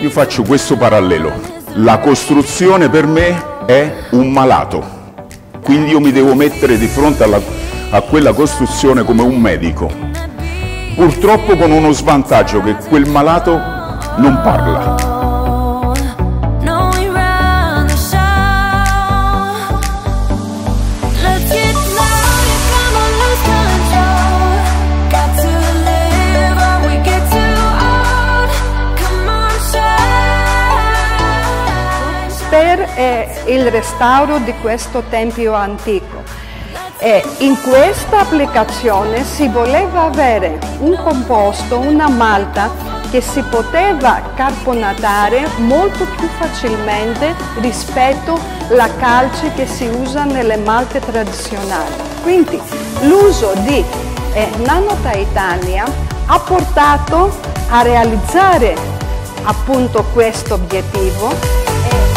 io faccio questo parallelo. La costruzione per me è un malato, quindi io mi devo mettere di fronte alla, a quella costruzione come un medico. Purtroppo con uno svantaggio che quel malato non parla. È il restauro di questo tempio antico. E in questa applicazione si voleva avere un composto, una malta che si poteva carbonatare molto più facilmente rispetto alla calce che si usa nelle malte tradizionali. Quindi l'uso di eh, Nanota Italia ha portato a realizzare appunto questo obiettivo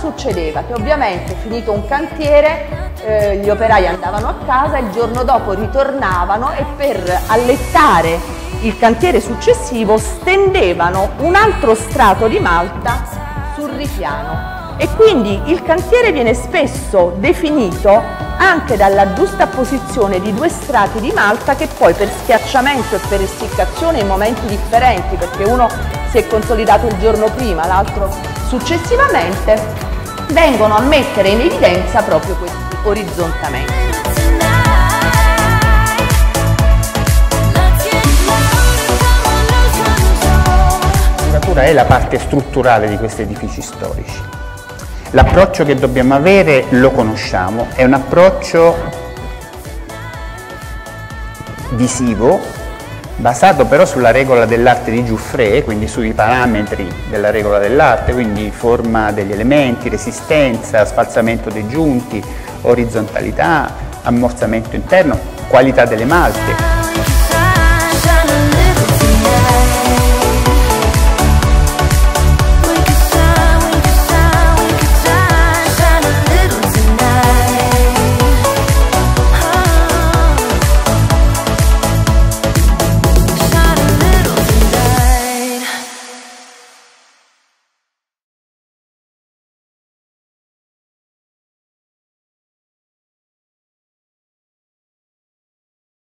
succedeva? Che ovviamente finito un cantiere eh, gli operai andavano a casa, il giorno dopo ritornavano e per allettare il cantiere successivo stendevano un altro strato di malta sul ripiano e quindi il cantiere viene spesso definito anche dalla giusta posizione di due strati di malta che poi per schiacciamento e per essiccazione in momenti differenti perché uno si è consolidato il giorno prima, l'altro successivamente vengono a mettere in evidenza proprio questi orizzontamenti. La muratura è la parte strutturale di questi edifici storici. L'approccio che dobbiamo avere lo conosciamo, è un approccio visivo basato però sulla regola dell'arte di Giuffre, quindi sui parametri della regola dell'arte, quindi forma degli elementi, resistenza, sfalsamento dei giunti, orizzontalità, ammorzamento interno, qualità delle malte.